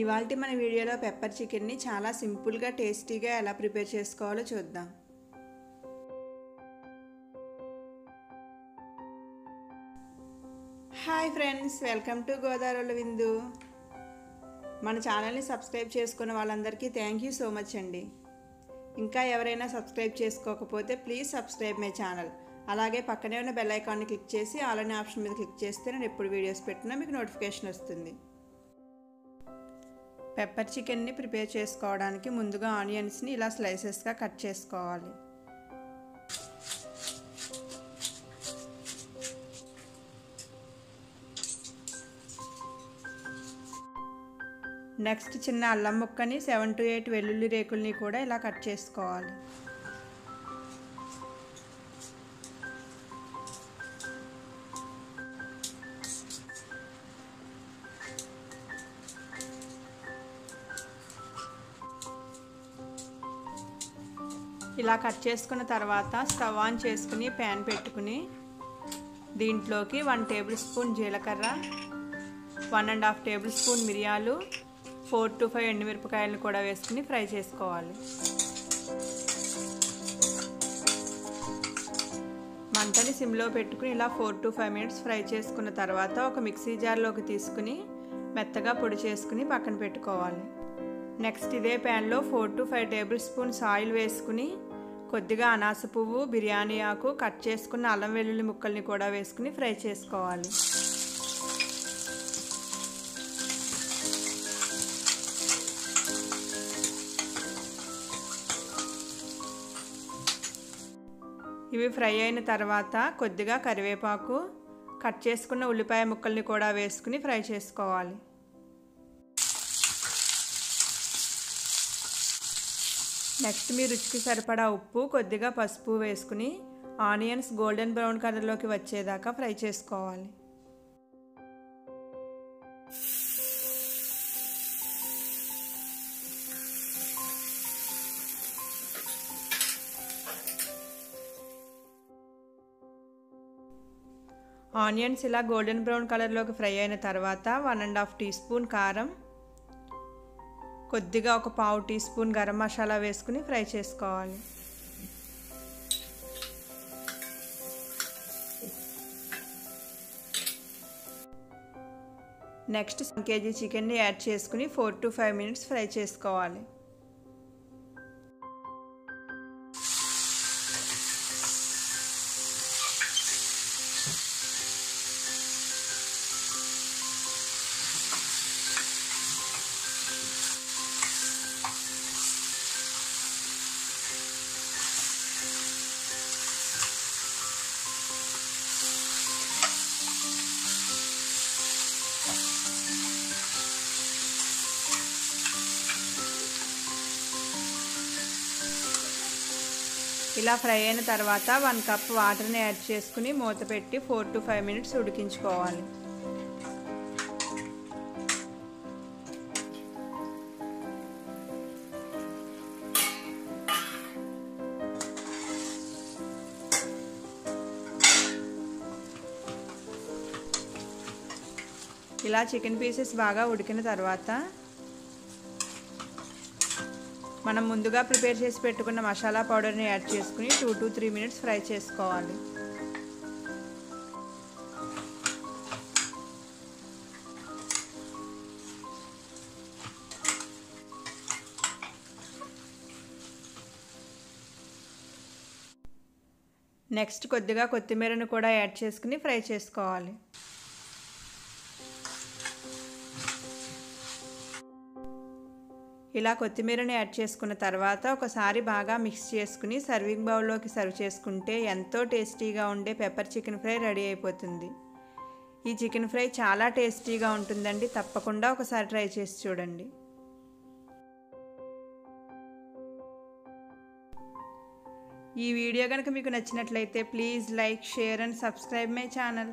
ఇవాళ మన వీడియోలో పెప్పర్ చికెన్ని చాలా సింపుల్గా టేస్టీగా ఎలా ప్రిపేర్ చేసుకోవాలో చూద్దాం. Hi friends welcome to Godavari విందు. మన ఛానల్ని సబ్స్క్రైబ్ చేసుకున్న వాళ్ళందరికీ థ్యాంక్ యూ సో మచ్ అండి. ఇంకా ఎవరైనా సబ్స్క్రైబ్ చేసుకోకపోతే ప్లీజ్ సబ్స్క్రైబ్ మై ఛానల్. అలాగే పక్కనే ఉన్న బెల్ ఐకాన్ని క్లిక్ చేసి ఆల్ అనే ఆప్షన్ మీద క్లిక్ చేస్తే నేను ఎప్పుడు వీడియోస్ పెట్టినా మీకు నోటిఫికేషన్ వస్తుంది. పెప్పర్ చికెన్ని ప్రిపేర్ చేసుకోవడానికి ముందుగా ఆనియన్స్ని ఇలా స్లైసెస్గా కట్ చేసుకోవాలి. నెక్స్ట్ చిన్న అల్లం ముక్కని సెవెన్ టు ఎయిట్ వెల్లుల్లి రేకుల్ని కూడా ఇలా కట్ చేసుకోవాలి. ఇలా కట్ చేసుకున్న తర్వాత స్టవ్ ఆన్ చేసుకుని ప్యాన్ పెట్టుకుని దీంట్లోకి వన్ టేబుల్ స్పూన్ జీలకర్ర one and half tablespoon మిరియాలు ఫోర్ టు ఫైవ్ ఎండుమిరపకాయలను కూడా వేసుకుని ఫ్రై చేసుకోవాలి. మంటని సిమ్లో పెట్టుకుని ఇలా four to five minutes fry చేసుకున్న తర్వాత ఒక మిక్సీ జార్లోకి తీసుకుని మెత్తగా పొడి చేసుకుని పక్కన పెట్టుకోవాలి. నెక్స్ట్ ఇదే ప్యాన్లో four to five tablespoons oil వేసుకుని కొద్దిగా అనాస పువ్వు బిర్యానీ ఆకు కట్ చేసుకున్న అల్లం వెల్లుల్లి ముక్కల్ని కూడా వేసుకుని ఫ్రై చేసుకోవాలి. ఇవి ఫ్రై అయిన తర్వాత కొద్దిగా కరివేపాకు కట్ చేసుకున్న ఉల్లిపాయ ముక్కల్ని కూడా వేసుకుని ఫ్రై చేసుకోవాలి. నెక్స్ట్ మీ రుచికి సరిపడా ఉప్పు కొద్దిగా పసుపు వేసుకుని ఆనియన్స్ గోల్డెన్ బ్రౌన్ కలర్లోకి వచ్చేదాకా ఫ్రై చేసుకోవాలి. ఆనియన్స్ ఇలా గోల్డెన్ బ్రౌన్ కలర్లోకి ఫ్రై అయిన తర్వాత one and half teaspoon కారం కొద్దిగా ఒక పావు టీ స్పూన్ గరం మసాలా వేసుకుని ఫ్రై చేసుకోవాలి. నెక్స్ట్ కేజీ చికెన్ని యాడ్ చేసుకుని four to five minutes fry చేసుకోవాలి. ఇలా ఫ్రై అయిన తర్వాత వన్ కప్ వాటర్ని యాడ్ చేసుకుని మూత పెట్టి ఫోర్ టు ఫైవ్ మినిట్స్ ఉడికించుకోవాలి. ఇలా చికెన్ పీసెస్ బాగా ఉడికిన తర్వాత మనం ముందుగా ప్రిపేర్ చేసి పెట్టుకున్న మసాలా పౌడర్ని యాడ్ చేసుకుని two to three minutes fry చేసుకోవాలి. నెక్స్ట్ కొద్దిగా కొత్తిమీరను కూడా యాడ్ చేసుకుని ఫ్రై చేసుకోవాలి. ఇలా కొత్తిమీరని యాడ్ చేసుకున్న తర్వాత ఒకసారి బాగా మిక్స్ చేసుకుని సర్వింగ్ బౌల్లోకి సర్వ్ చేసుకుంటే ఎంతో టేస్టీగా ఉండే పెప్పర్ చికెన్ ఫ్రై రెడీ అయిపోతుంది. ఈ చికెన్ ఫ్రై చాలా టేస్టీగా ఉంటుందండి. తప్పకుండా ఒకసారి ట్రై చేసి చూడండి. ఈ వీడియో కనుక మీకు నచ్చినట్లయితే please like share and subscribe my channel.